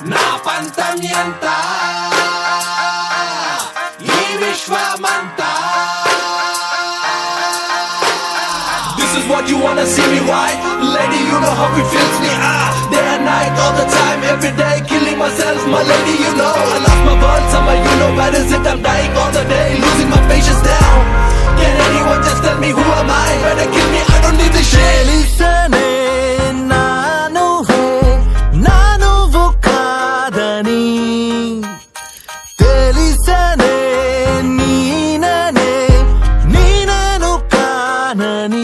na pantamienta i Vishwamanta. This is what you wanna see me Why, Lady, you know how it feels me. Ah, day and night, all the time, every day, killing myself, my lady, you know. なに